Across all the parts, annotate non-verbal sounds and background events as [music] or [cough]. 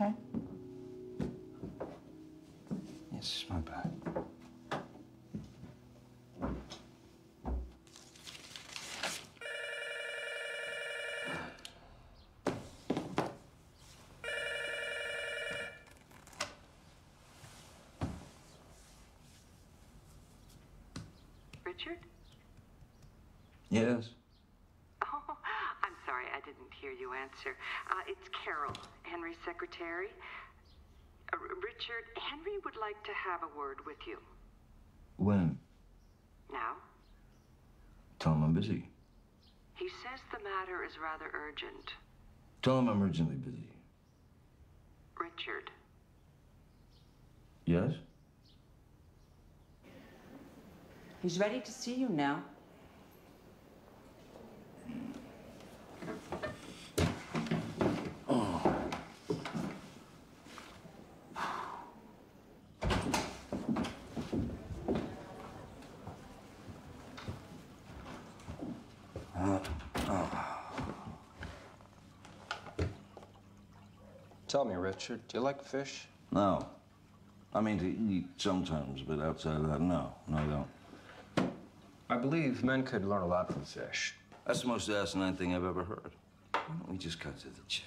Okay. Yes, my bad. Richard? Yes. [laughs] Oh, I'm sorry, I didn't hear you answer. Uh, it's Carol, Henry's secretary. Uh, Richard, Henry would like to have a word with you. When? Now? Tell him I'm busy. He says the matter is rather urgent. Tell him I'm urgently busy. Richard, Yes? He's ready to see you now. Oh. Tell me, Richard, do you like fish? No. I mean, to eat sometimes, but outside of that, no. No, I don't. I believe men could learn a lot from fish. That's the most asinine thing I've ever heard. Why don't we just cut to the chase?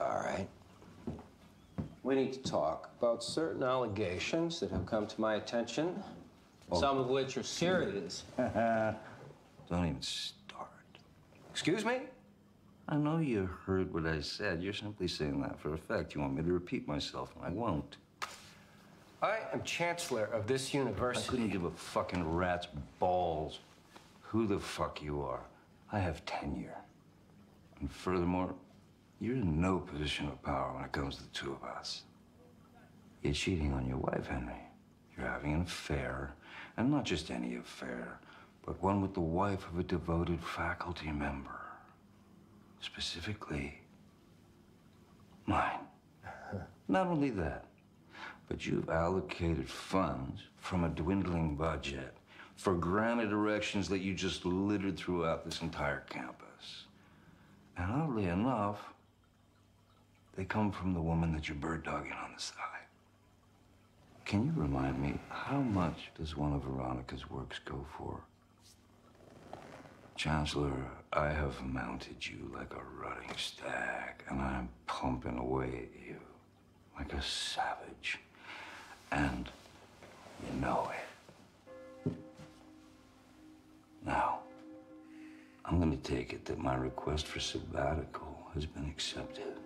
All right. We need to talk about certain allegations that have come to my attention, Oh. some of which are serious. [laughs] Don't even start. Excuse me? I know you heard what I said. You're simply saying that for effect. You want me to repeat myself, and I won't. I am chancellor of this university. I couldn't give a fucking rat's balls who the fuck you are. I have tenure. And furthermore, you're in no position of power when it comes to the two of us. You're cheating on your wife, Henry. You're having an affair, and not just any affair, but one with the wife of a devoted faculty member. Specifically, mine. [laughs] Not only that, but you've allocated funds from a dwindling budget for granite erections that you just littered throughout this entire campus. And oddly enough, they come from the woman that you're bird dogging on the side. Can you remind me, how much does one of Veronica's works go for? Chancellor, I have mounted you like a rutting stag, and I'm pumping away at you like a savage. And you know it. Now, I'm going to take it that my request for sabbatical has been accepted.